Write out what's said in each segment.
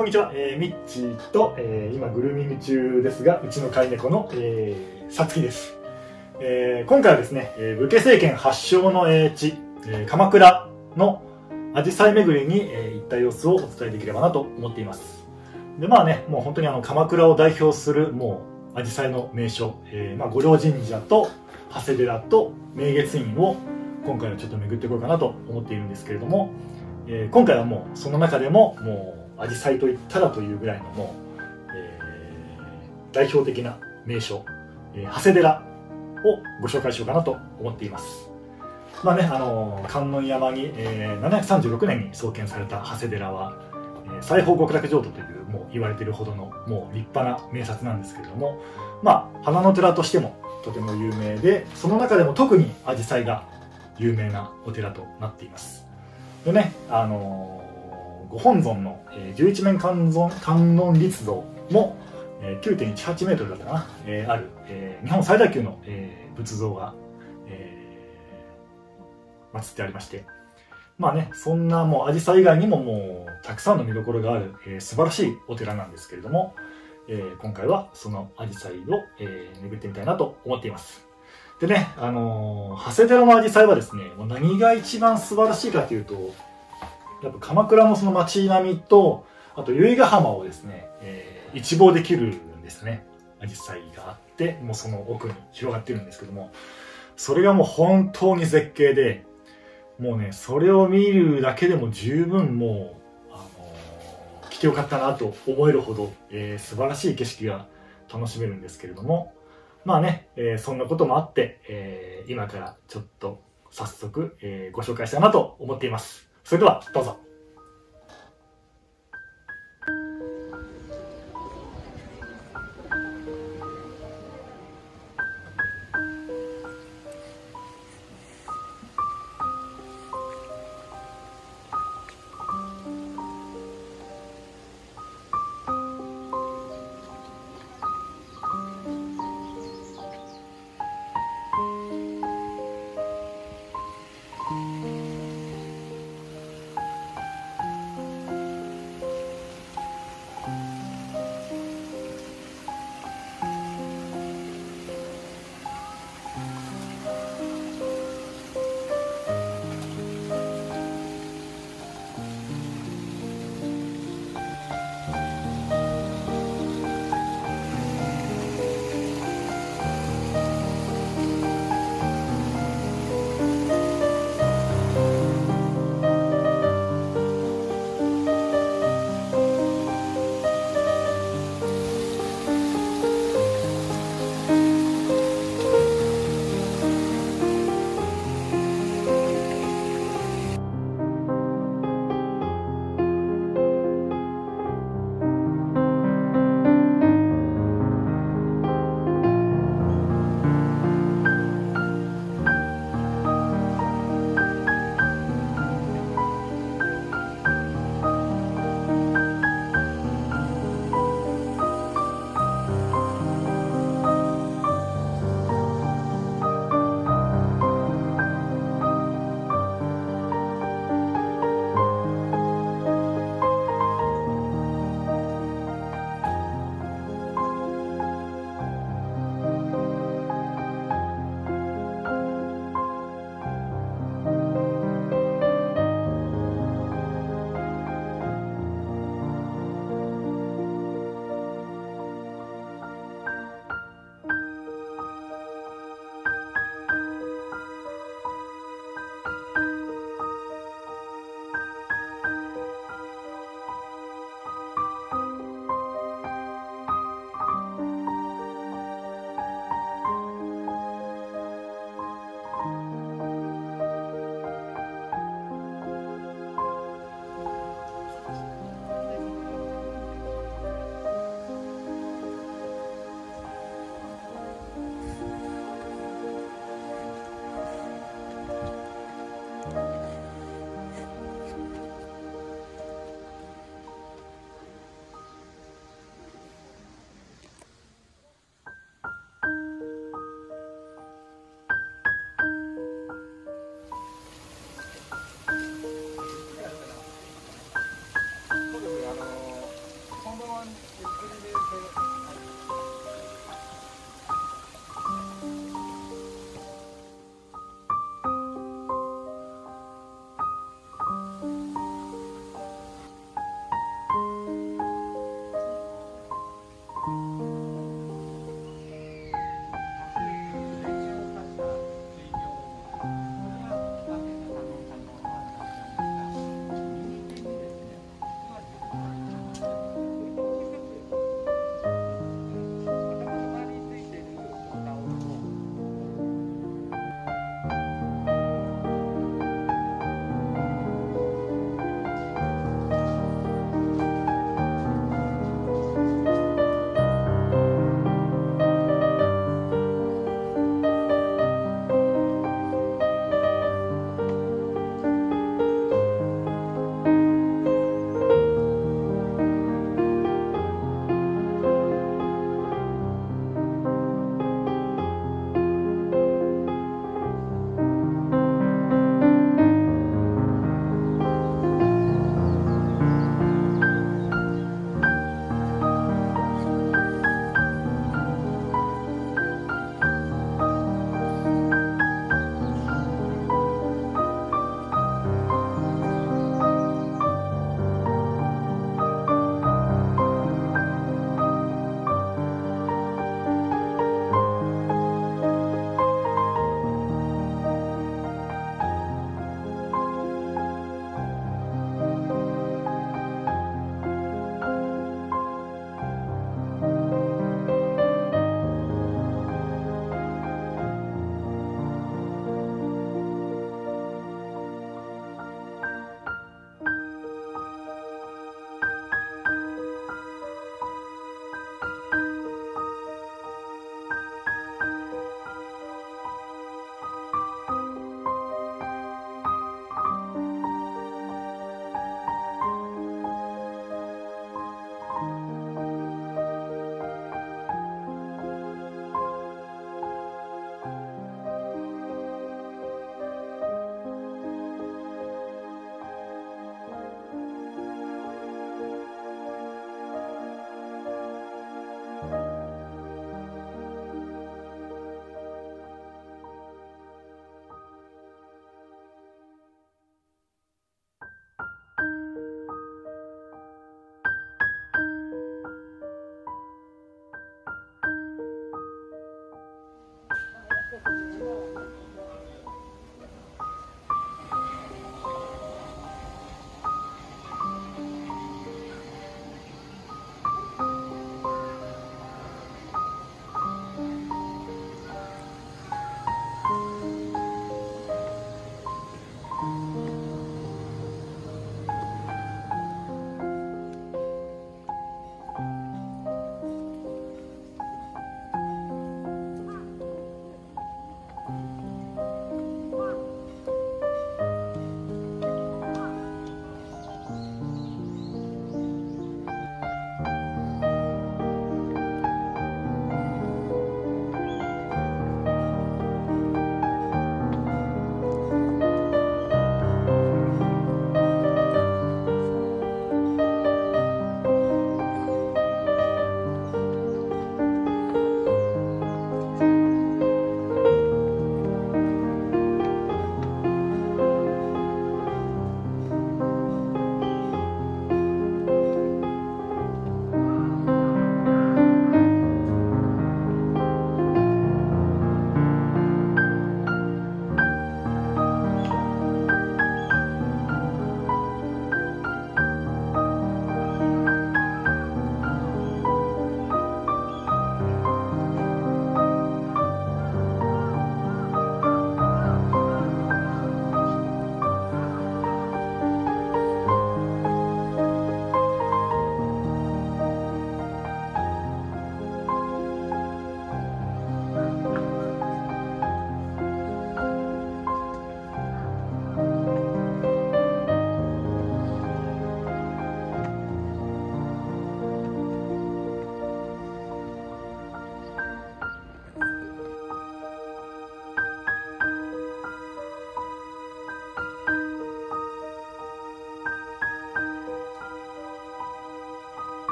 こんにちは、えー、ミッチーと、えー、今グルーミング中ですがうちの飼い猫の、えー、さつきです、えー、今回はですね、えー、武家政権発祥の、えー、地、えー、鎌倉のアジサイ巡りに、えー、行った様子をお伝えできればなと思っています。でまあねもう本当にあの鎌倉を代表するもうアジサイの名所、えーまあ、御陵神社と長谷寺と明月院を今回はちょっと巡っていこうかなと思っているんですけれども、えー、今回はもうその中でももうアジサイといったらというぐらいのもう、えー、代表的な名所、えー、長谷寺をご紹介しようかなと思っています。まあねあの観音山に、えー、736年に創建された長谷寺は、えー、西方極楽浄土というもう言われているほどのもう立派な名刹なんですけれどもまあ花の寺としてもとても有名でその中でも特にアジサイが有名なお寺となっています。でね、あの、ご本尊の、えー、十一面観音観音立像も、えー、9.18メートルだったかな、えー、ある、えー、日本最大級の、えー、仏像が、えー、祀ってありまして、まあね、そんなもう、アジサイ以外にももう、たくさんの見どころがある、えー、素晴らしいお寺なんですけれども、えー、今回はそのアジサイを、えー、巡ってみたいなと思っています。でね、あのー、長谷寺のアジサイはですね、もう何が一番素晴らしいかというと、やっぱ鎌倉のその街並みと、あと由比ヶ浜をですね、えー、一望できるんですね。アジサイがあって、もうその奥に広がってるんですけども、それがもう本当に絶景で、もうね、それを見るだけでも十分もう、あのー、来てよかったなと思えるほど、えー、素晴らしい景色が楽しめるんですけれども、まあね、えー、そんなこともあって、えー、今からちょっと早速、えー、ご紹介したいなと思っています。それでは、どうぞ。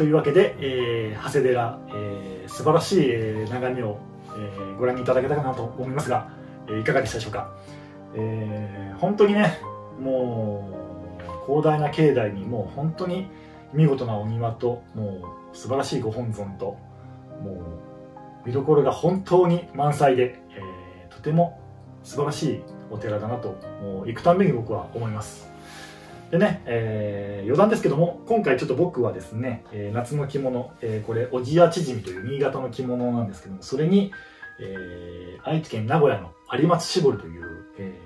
というわけで、えー、長谷寺、えー、素晴らしい、え、眺めを、えー、ご覧いただけたかなと思いますが、えー、いかがでしたでしょうか？えー、本当にね、もう、広大な境内にもう本当に見事なお庭と、もう素晴らしいご本尊と、もう見どころが本当に満載で、えー、とても素晴らしいお寺だなと、もう行くたんびに僕は思います。でね、えー、余談ですけども、今回ちょっと僕はですね、えー、夏の着物、えー、これ、おじやちじみという新潟の着物なんですけども、それに、えー、愛知県名古屋の有松絞りという、え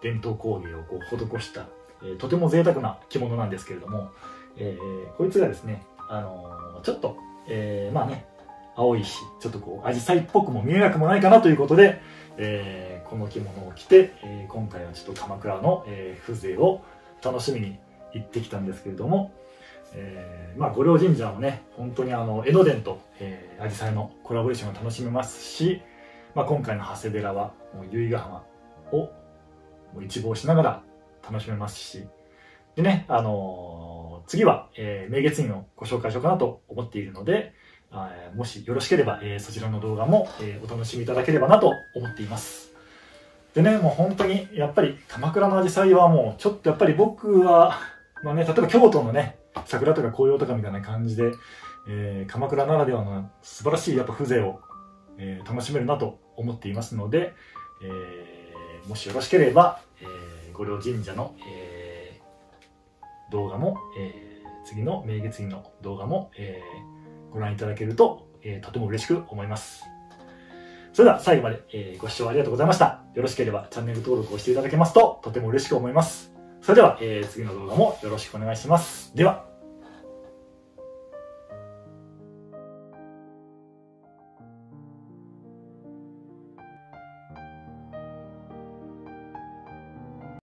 ー、伝統工芸をこう施した、えー、とても贅沢な着物なんですけれども、えー、こいつがですね、あのー、ちょっと、えー、まあね、青いし、ちょっとこう、紫陽花っぽくも見えなくもないかなということで、えー、この着物を着て、えー、今回はちょっと鎌倉の、えー、風情を楽しみに行ってきたんですけれども、えー、まあ、御陵神社もね、本当にあの、江ノ電と、えー、紫陽花のコラボレーションを楽しめますし、まあ、今回の長谷寺は、もう由比ヶ浜を一望しながら楽しめますし、でね、あのー、次は、えー、明月院をご紹介しようかなと思っているので、もしよろしければ、えー、そちらの動画も、えー、お楽しみいただければなと思っています。でね、もう本当に、やっぱり鎌倉のアジサイはもう、ちょっとやっぱり僕は、まあね、例えば京都のね、桜とか紅葉とかみたいな感じで、えー、鎌倉ならではの素晴らしいやっぱ風情を、えー、楽しめるなと思っていますので、えー、もしよろしければ、えー、御陵神社の、えー、動画も、えー、次の明月院の動画も、えー、ご覧いただけると、えー、とても嬉しく思います。それでは最後まで、えー、ご視聴ありがとうございました。よろしければチャンネル登録をしていただけますととても嬉しく思います。それでは、えー、次の動画もよろしくお願いします。では。